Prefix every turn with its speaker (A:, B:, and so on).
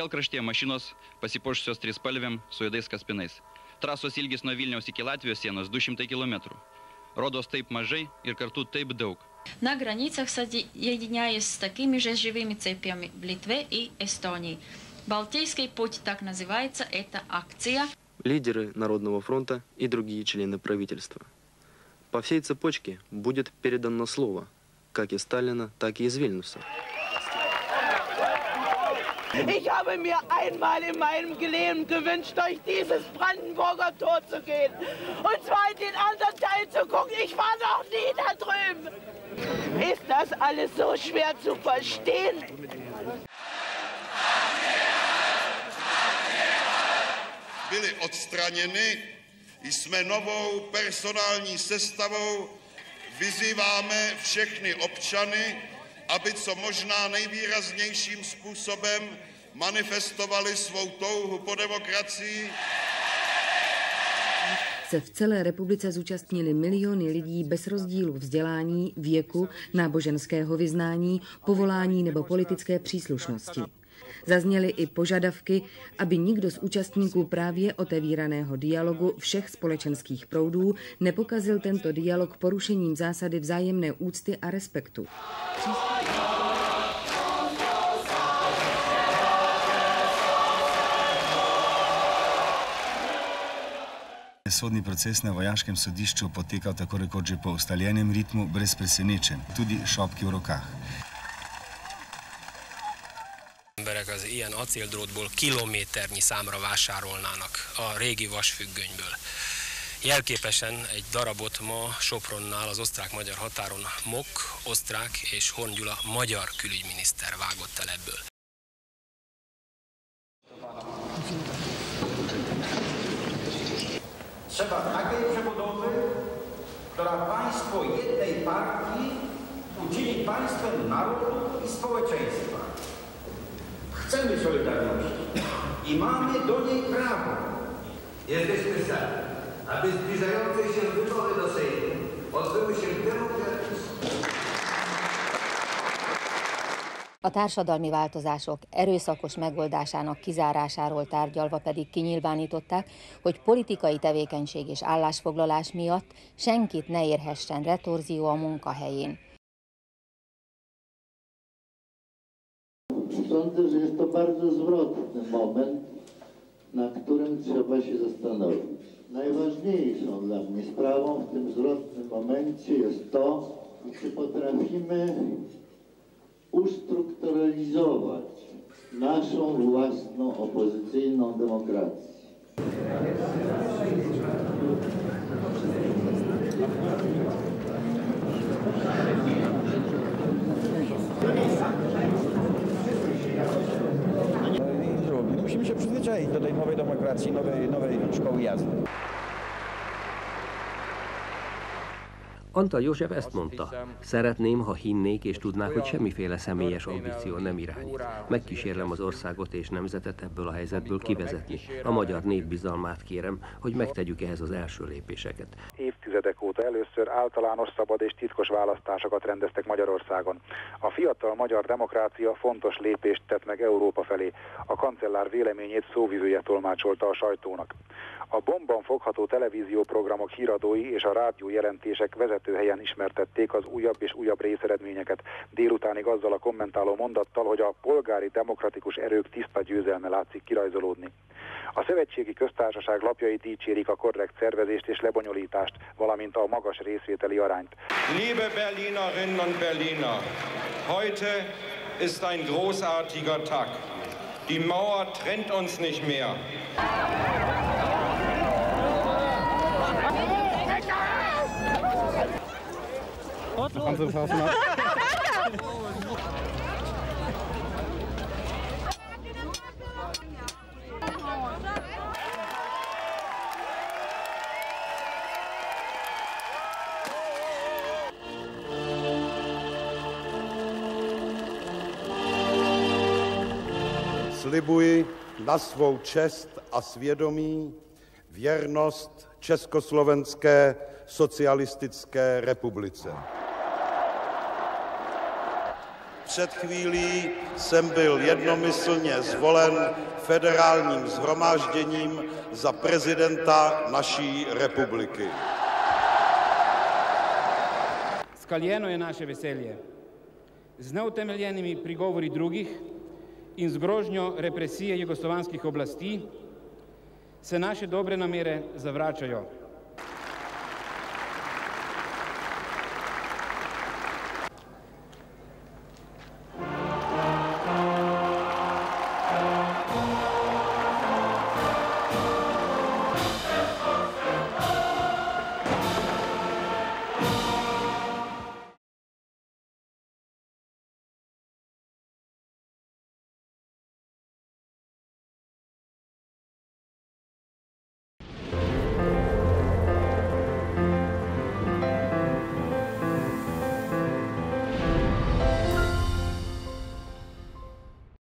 A: Kelkraštyje mašinos pasipuošusios trispalvėm su juodais kaspinais. Trasos ilgis nuo Vilniaus iki Latvijos sienos 200 km. Rodos taip mažai ir kartu taip daug.
B: На границах соединяясь с такими же живыми цепями в Литве и Эстонии. Балтийский путь, так называется, это акция.
C: Лидеры Народного фронта и другие члены правительства. По всей цепочке будет передано слово, как из Сталина, так и из Вильнюса.
D: Ich habe mir einmal in meinem Leben gewünscht, durch dieses Brandenburger Tor zu gehen. Und zwar in den anderen Teil zu gucken. Ich war noch nie da drüben. Ist das alles so schwer zu verstehen?
E: byly odstraněny, jsme novou personální sestavou vyzýváme všechny občany, aby co možná nejvýraznějším způsobem manifestovali svou touhu po demokracii.
F: se v celé republice zúčastnili miliony lidí bez rozdílu vzdělání, věku, náboženského vyznání, povolání nebo politické příslušnosti. Zazněly i požadavky, aby nikdo z účastníků právě otevíraného dialogu všech společenských proudů nepokazil tento dialog porušením zásady vzájemné úcty a respektu.
G: Sodni proces na vojaškem sodišču potekal tako rekoč že po ustaljenem ritmu, brez presenečenj, tudi šopki v rokah.
H: Emberek az ilyen acéldrótból kilométernyi számra vásárolnának a régi vasfüggönyből. Jelképesen egy darabot ma Sopronnál az osztrák-magyar határon Mok, osztrák és Horn Gyula magyar külügyminiszter vágott el ebből.
I: Trzeba takiej przebudowy, która państwo jednej partii uczyni państwem narodu i społeczeństwa. Chcemy Solidarności i mamy do niej prawo. Jesteśmy za, aby zbliżające się wybory do Sejmu odbyły się demokratycznie.
J: A társadalmi változások erőszakos megoldásának kizárásáról tárgyalva pedig kinyilvánították, hogy politikai tevékenység és állásfoglalás miatt senkit ne érhessen retorzió a munkahelyén.
K: Sądzę, że jest to bardzo zwrotny moment, na którym trzeba się zastanowić. Najważniejszą dla mnie sprawą w tym zwrotnym momencie jest to, czy potrafimy ustrukturalizować naszą własną opozycyjną demokrację.
L: Musimy przyzwyczaić do tej nowej demokracji, nowej, nowej szkoły jazdy.
M: Antal József ezt mondta. Szeretném, ha hinnék és tudnák, hogy semmiféle személyes ambíció nem irányít. Megkísérlem az országot és nemzetet ebből a helyzetből kivezetni. A magyar nép bizalmát kérem, hogy megtegyük ehhez az első lépéseket.
N: Évtizedek óta először általános, szabad és titkos választásokat rendeztek Magyarországon. A fiatal magyar demokrácia fontos lépést tett meg Európa felé. A kancellár véleményét szóvivője tolmácsolta a sajtónak. A bomban fogható televízióprogramok híradói és a rádió jelentések vezető helyen ismertették az újabb és újabb részeredményeket. Délutánig azzal a kommentáló mondattal, hogy a polgári demokratikus erők tiszta győzelme látszik kirajzolódni. A Szövetségi Köztársaság lapjai dicsérik a korrekt szervezést és lebonyolítást, valamint a magas részvételi arányt.
O: Liebe Berlinerinnen und Berliner, heute ist ein großartiger Tag. Die Mauer trennt uns nicht mehr.
L: Wat?
P: Slibuji na svou čest a svědomí věrnost československé socialistické republice. Před chvílí jsem byl jednomyslně zvolen federálním zhromážděním za prezidenta naší republiky.
Q: Skaljeno je naše veselje. Z neutemeljenimi prigovori drugih in z grožnjo represije jugoslovanskih oblasti se naše dobre namere zavračajo.